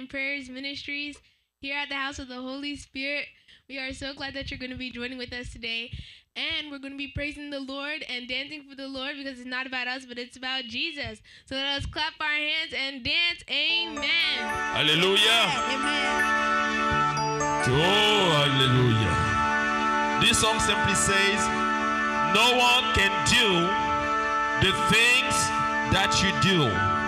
and Prayers Ministries here at the House of the Holy Spirit. We are so glad that you're going to be joining with us today. And we're going to be praising the Lord and dancing for the Lord because it's not about us, but it's about Jesus. So let us clap our hands and dance. Amen. Hallelujah. Amen. Oh, hallelujah. This song simply says, No one can do the things that you do.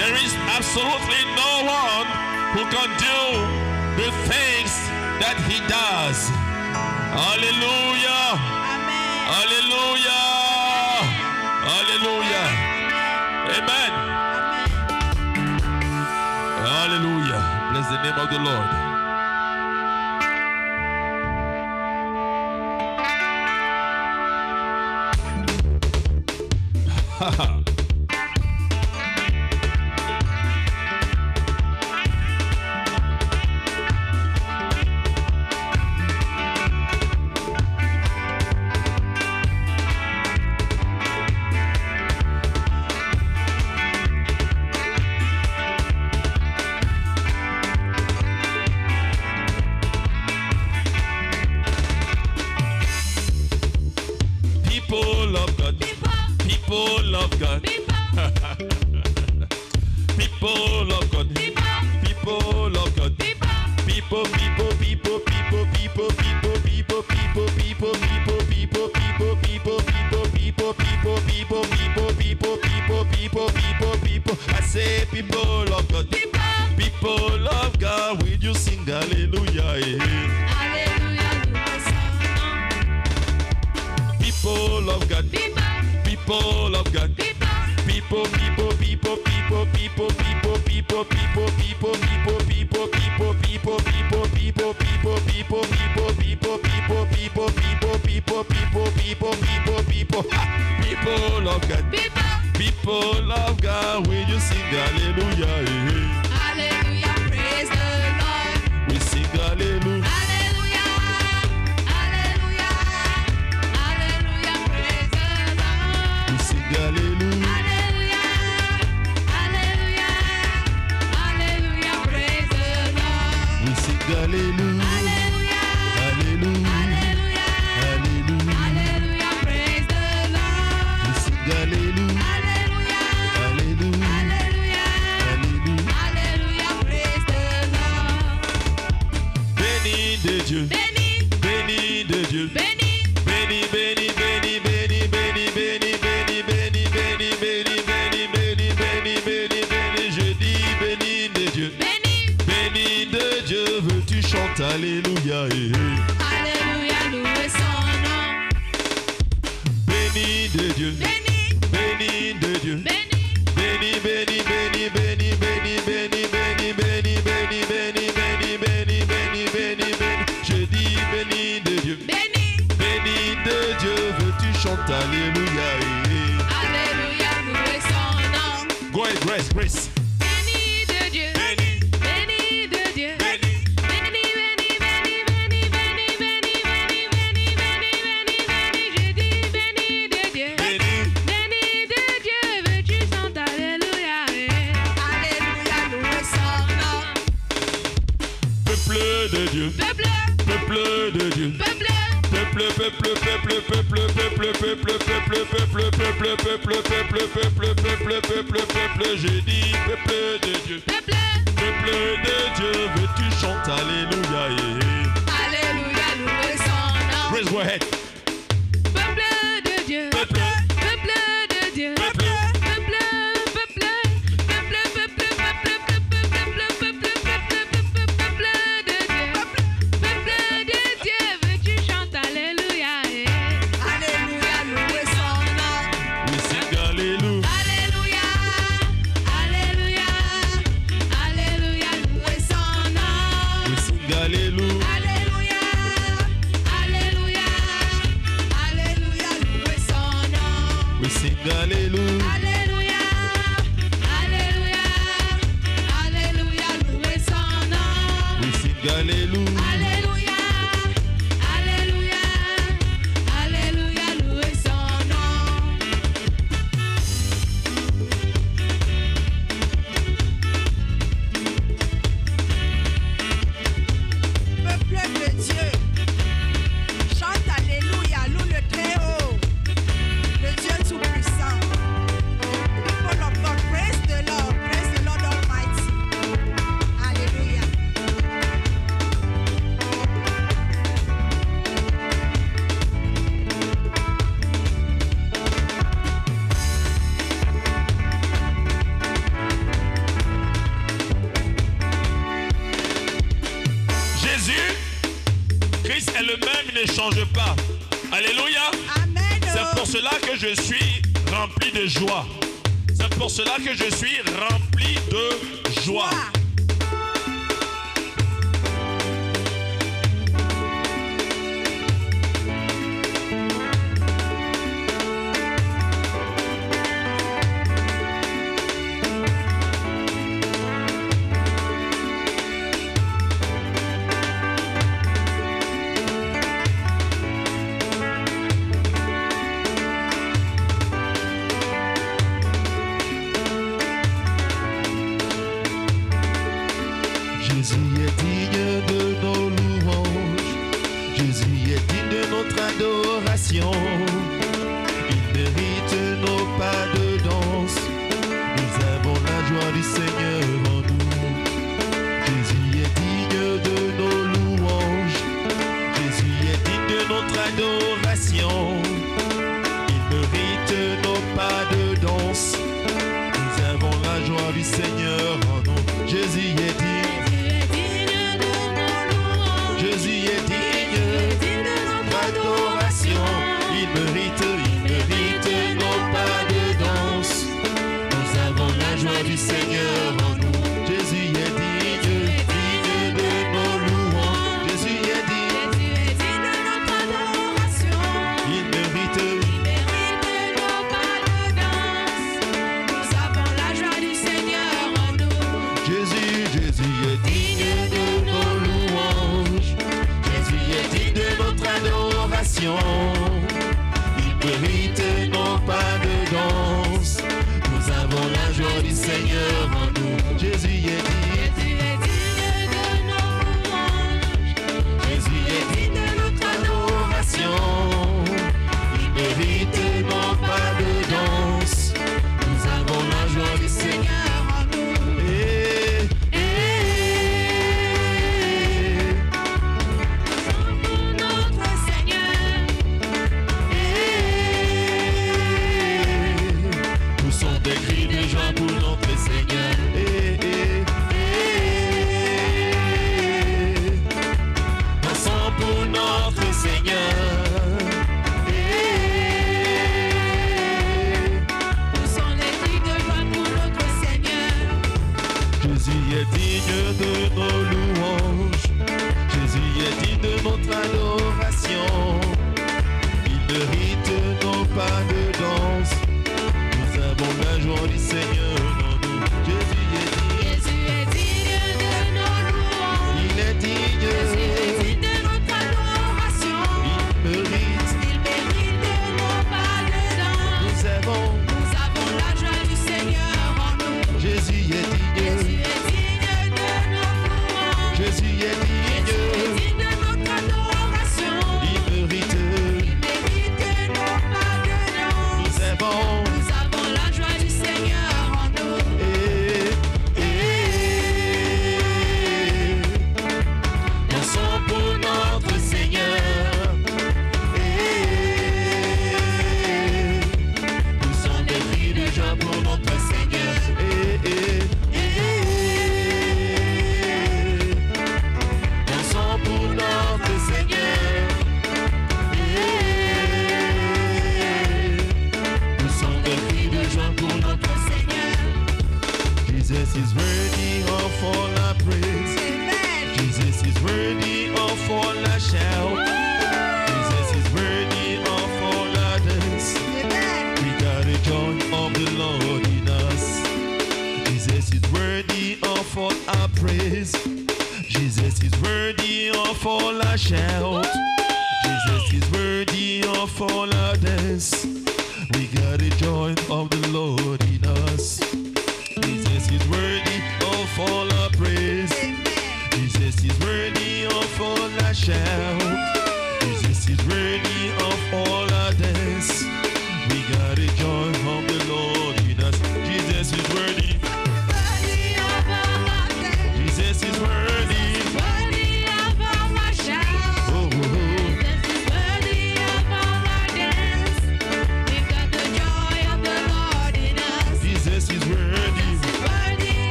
There is absolutely no one who can do the things that he does. Hallelujah. Amen. Hallelujah. Amen. Hallelujah. Amen. Amen. Hallelujah. Bless the name of the Lord. Ha ha.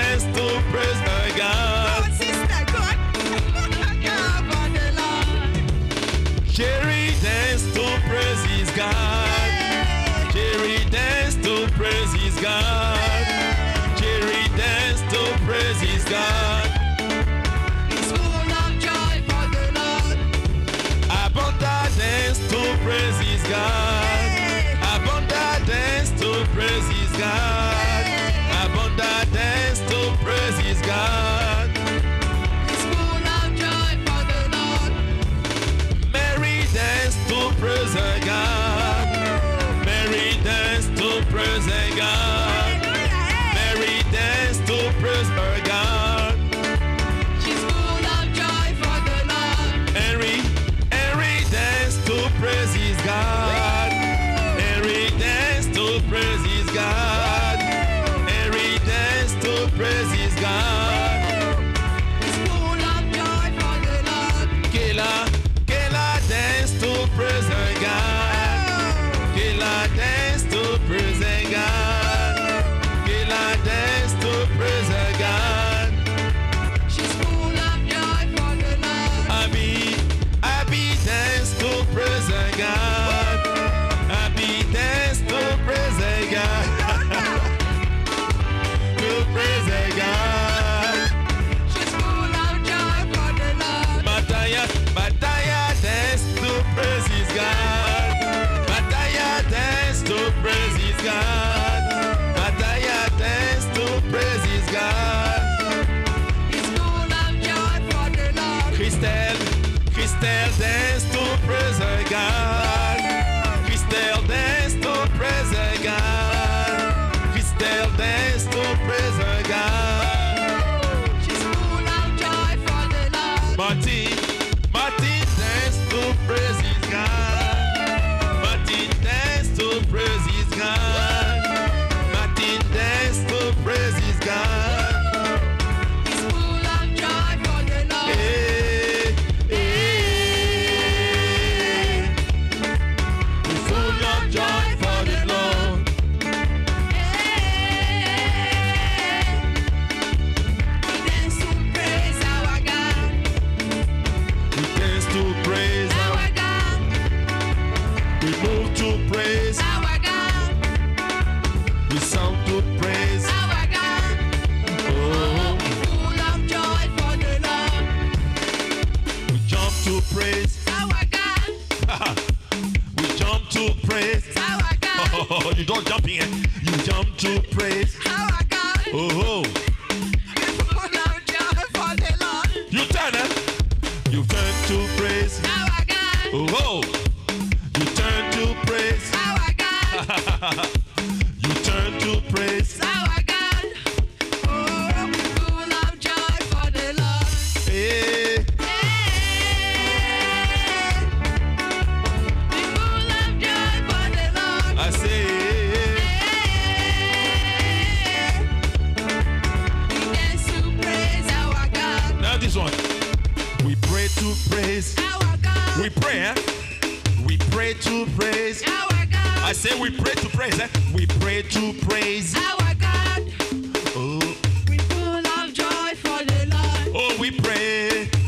Danced to praise her God. We pray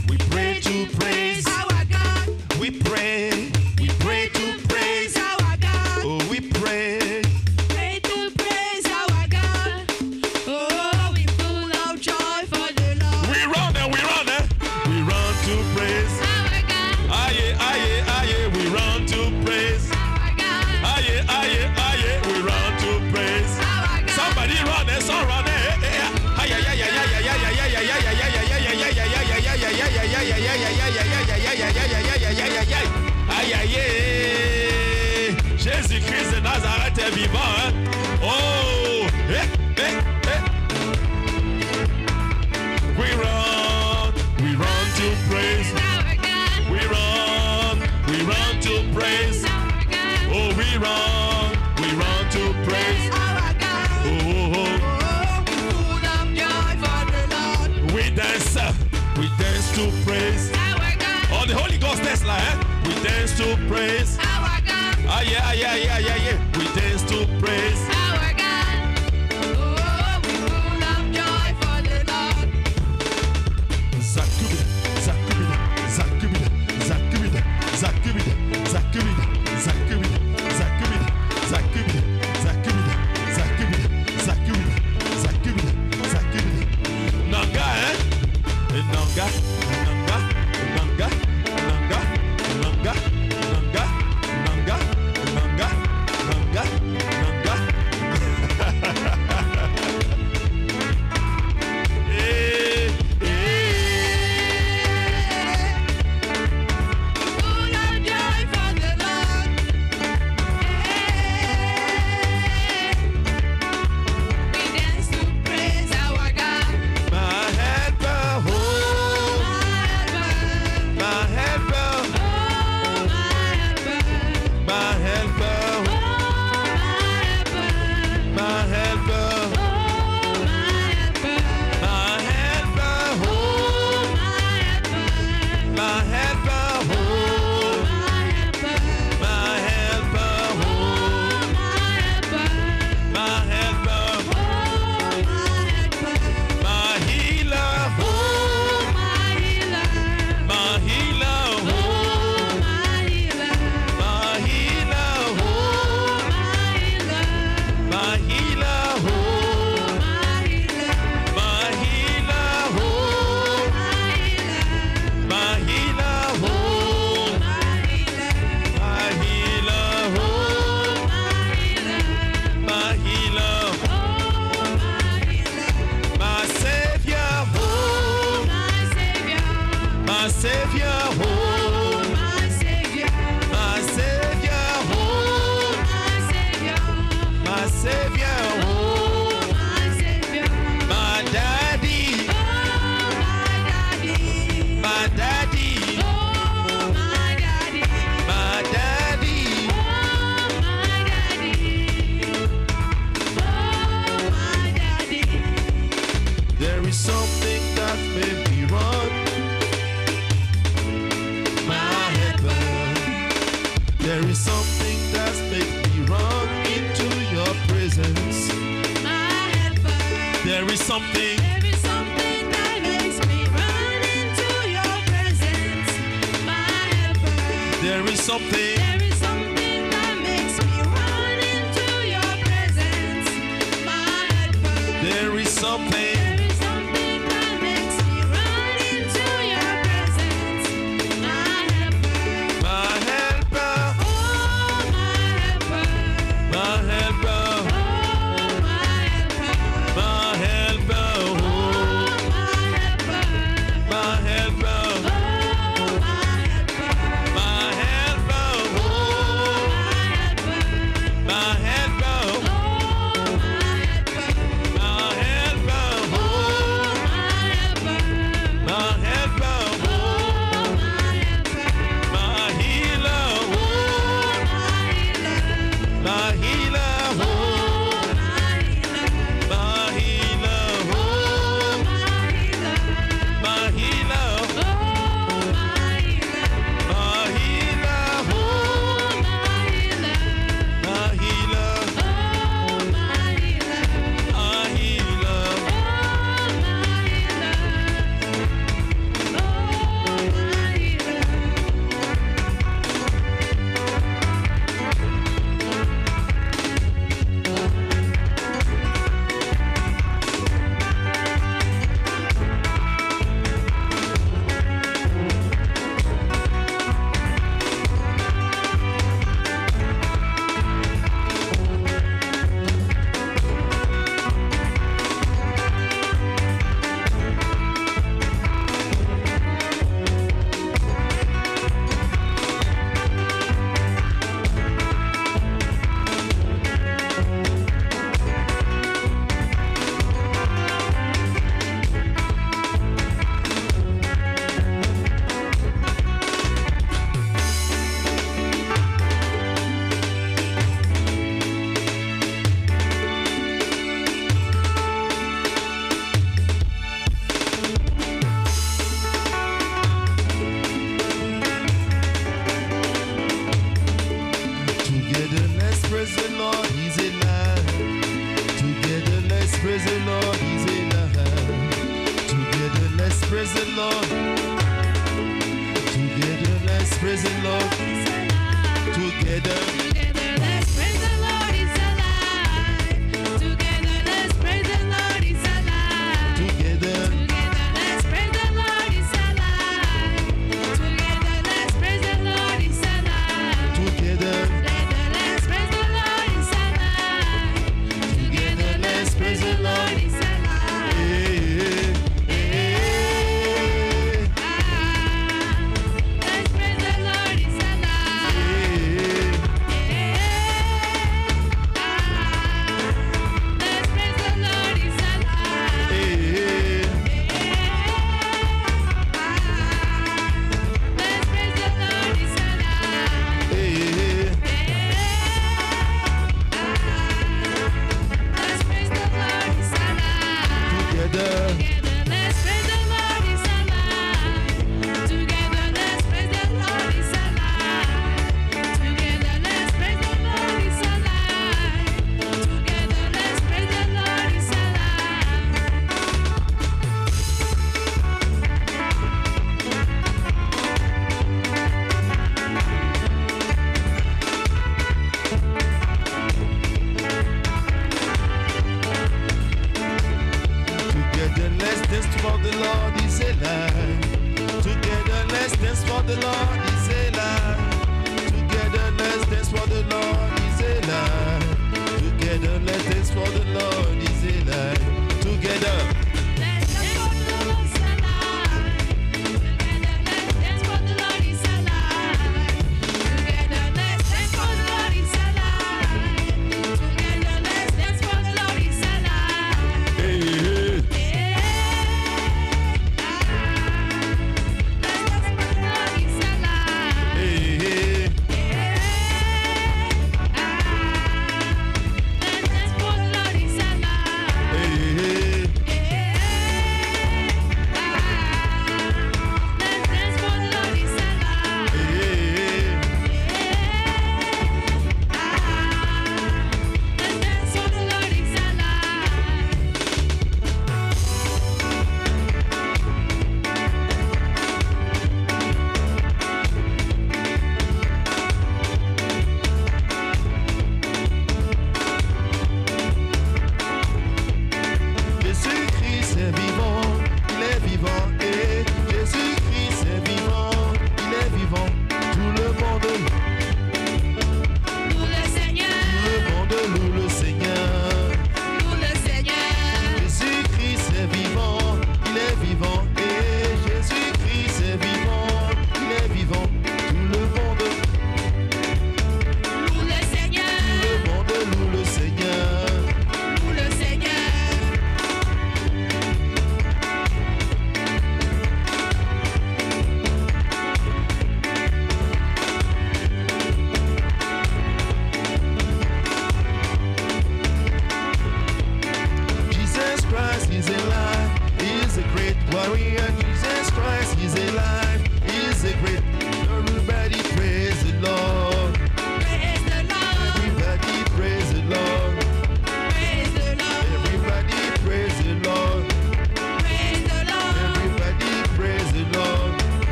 There is something. There is something that makes me run into your presence. My heart burns. There is something.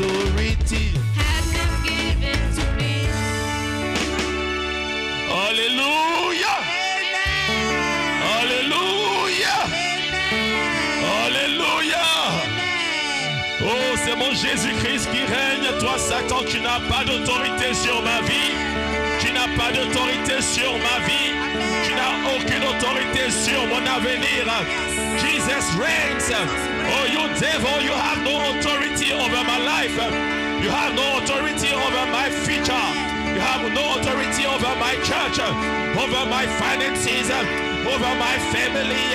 authority has been. Hallelujah! Oh, c'est mon Jésus-Christ qui règne. Toi, Satan, tu n'as pas d'autorité sur ma vie. Tu n'as pas d'autorité sur ma vie. Tu n'as aucune autorité sur mon avenir. Jesus reigns. Oh, you devil, you have no authority over my life. You have no authority over my future. You have no authority over my church, over my finances, over my family,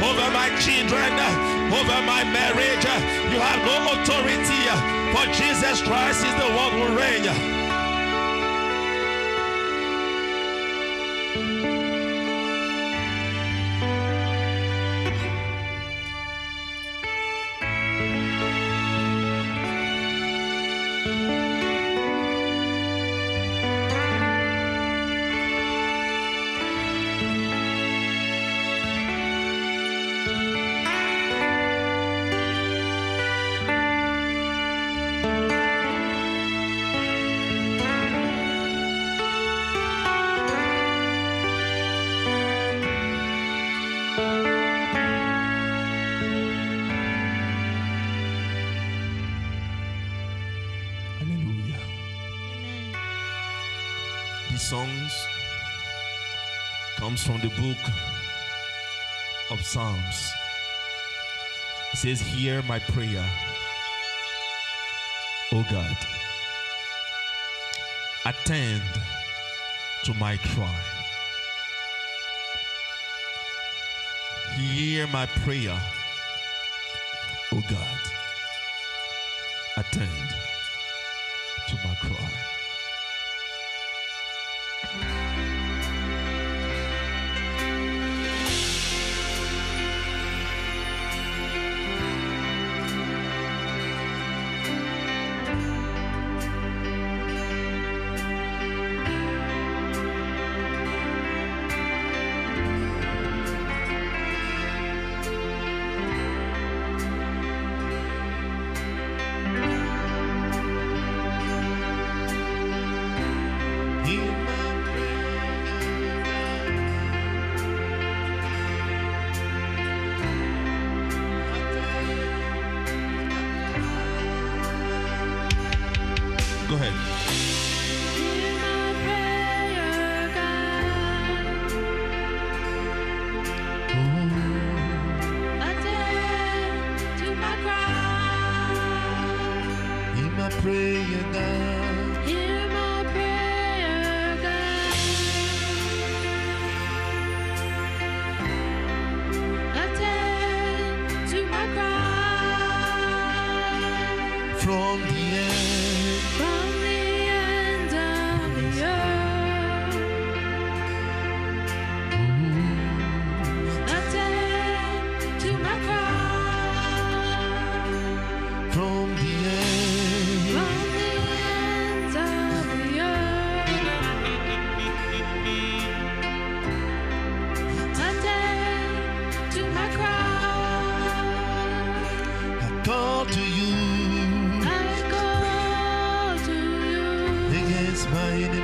over my children, over my marriage. You have no authority, for Jesus Christ is the one who reigns. the book of Psalms. It says, Hear my prayer, O God. Attend to my cry. Hear my prayer, O God. Attend to my cry. hide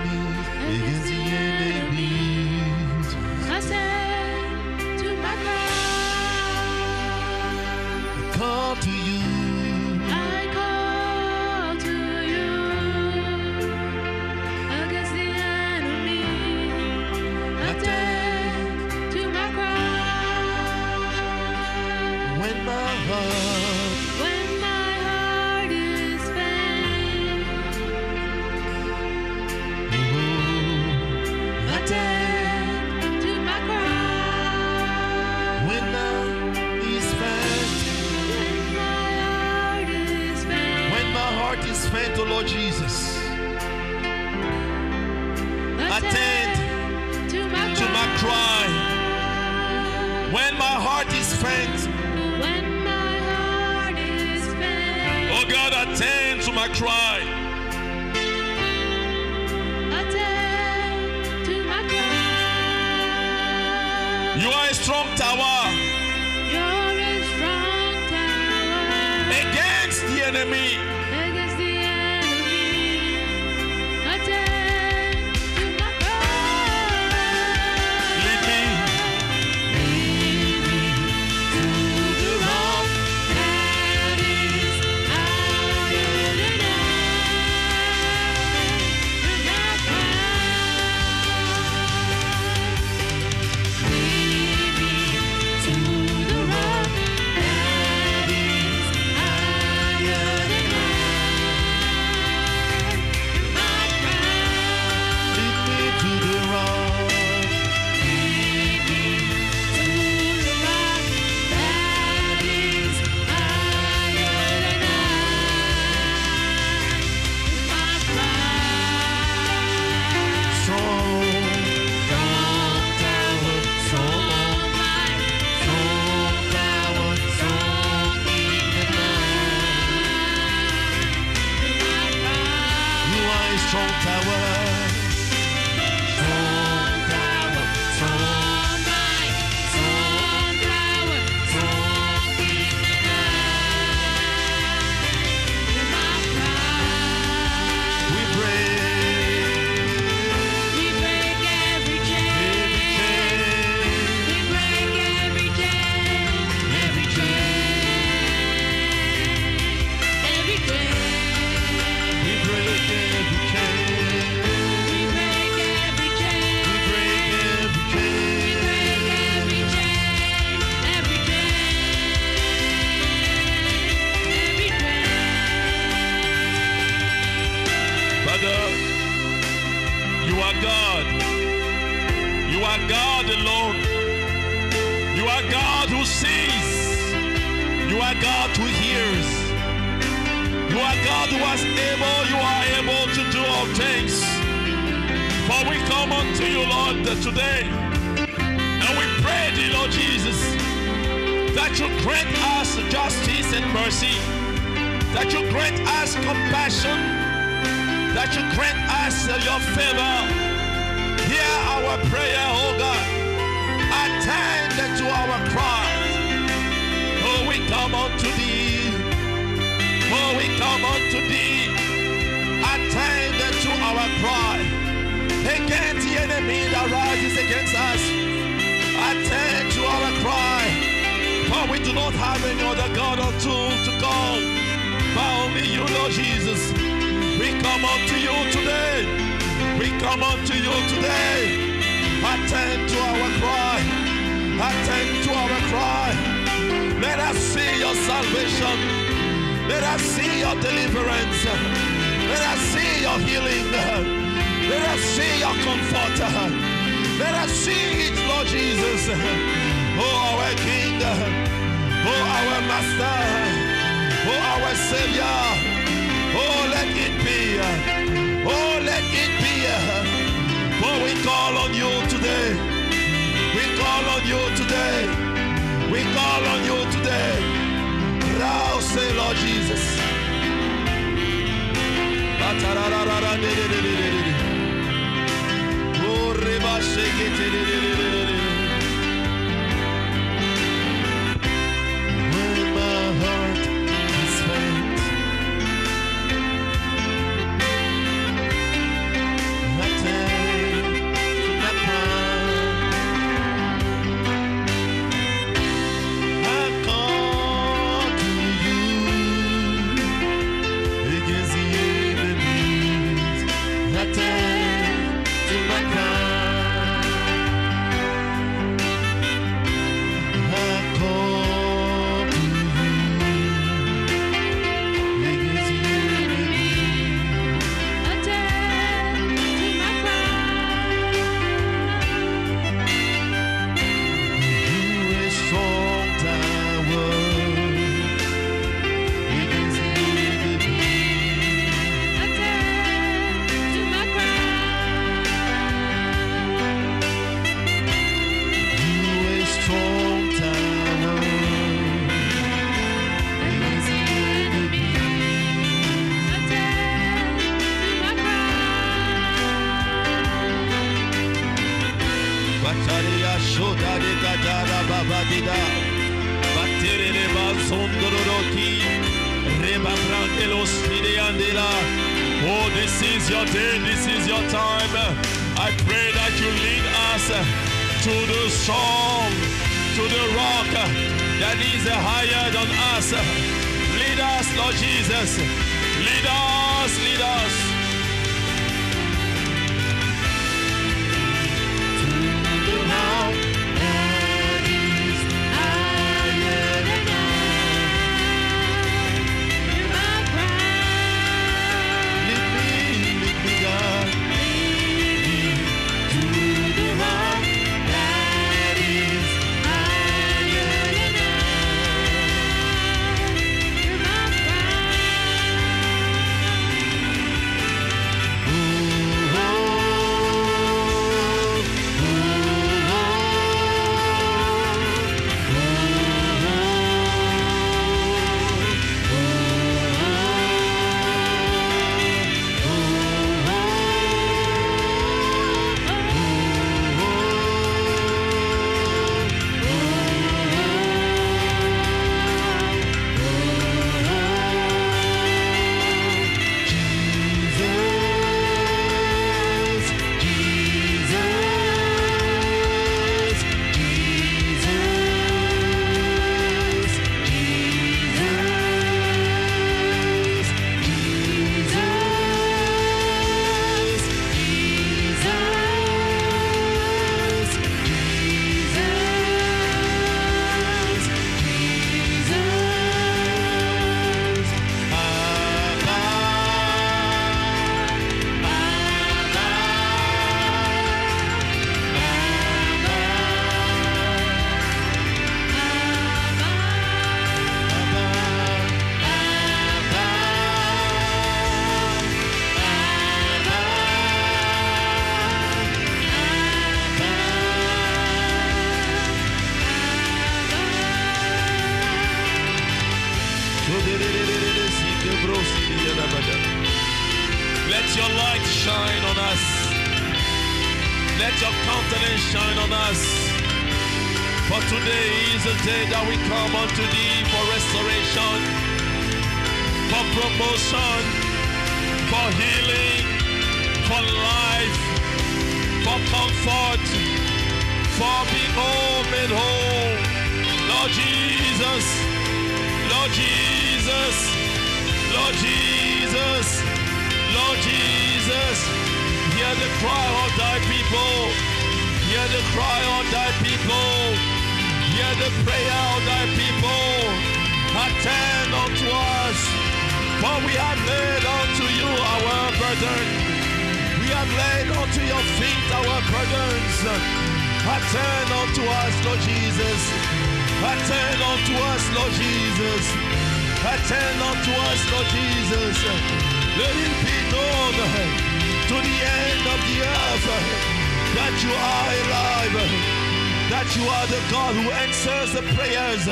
Against the enemy that rises against us. Attend to our cry. For we do not have any other God or tool to call. But only you, Lord Jesus. We come unto you today. We come unto you today. Attend to our cry. Attend to our cry. Let us see your salvation. Let us see your deliverance. Let us see your healing. Let us see your comfort. Let us see it, Lord Jesus. Oh, our King. Oh, our Master. Oh, our Savior. Oh, let it be. Oh, let it be. For we call on you today. We call on you today. We call on you today. Now say, Lord Jesus. Oh, it. When Attend unto us, Lord Jesus. Let it be known to the end of the earth that you are alive, that you are the God who answers the prayers,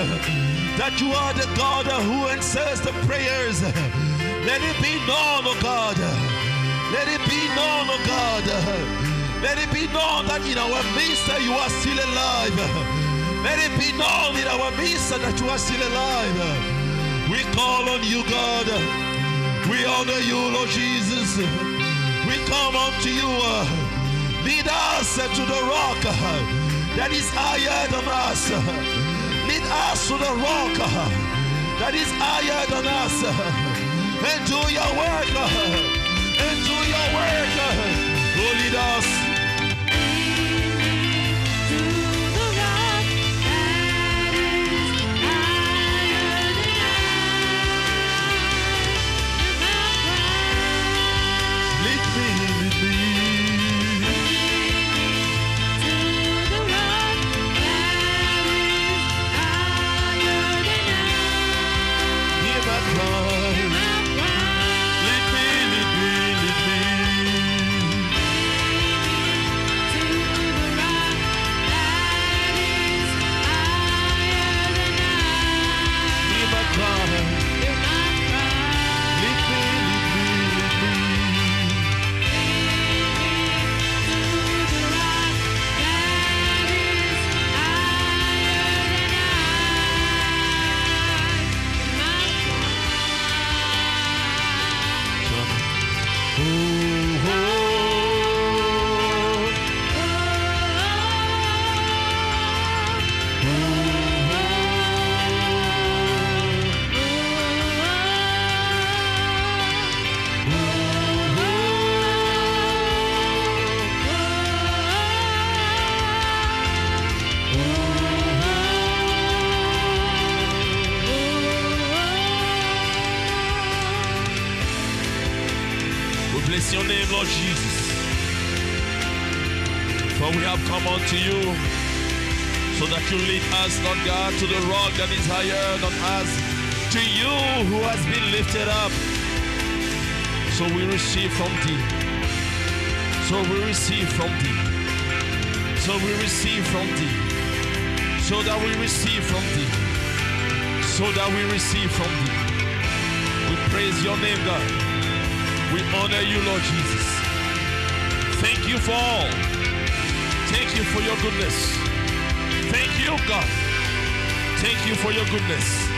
that you are the God who answers the prayers. Let it be known, oh God. Let it be known, oh God. Let it be known that in our midst you are still alive. Let it be known in our midst that you are still alive. We call on you, God. We honor you, Lord Jesus. We come unto you. Uh, lead us to the rock uh, that is higher than us. Lead us to the rock uh, that is higher than us. And do your work. And do your work. Oh, lead us. Unto you so that you lead us, Lord God, to the rock that is higher than us, to you who has been lifted up. So we receive from thee. So we receive from thee. So we receive from thee. So that we receive from thee. So that we receive from thee. We praise your name, God. We honor you, Lord Jesus. Thank you for all. You for your goodness. Thank you, God. Thank you for your goodness.